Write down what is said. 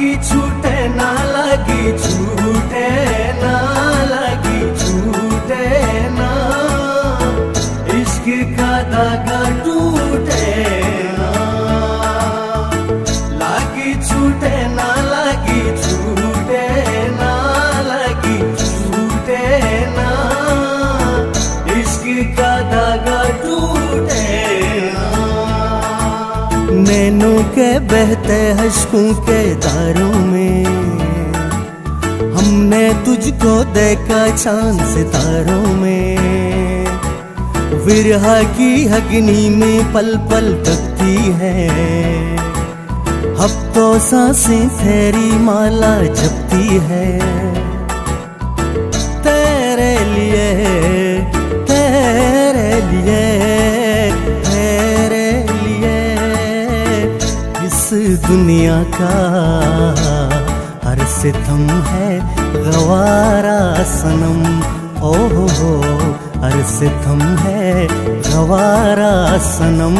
लागी छूटे ना लगी छूटे ना लगी छूटे ना। इश्क का धागा टूटे लागी छूटे लागी छूटे ना लागी छूटे का धागा टूटे नैनों के बहते हश्कों के दारों में। हमने तुझको देखा चाँद सितारों में। विरहा की अग्नि में पल पल तकती है। हफ्तों साँसें तेरी माला जपती है। दुनिया का हर सितम है गवारा सनम। ओ हो हो हर सितम है गवारा सनम।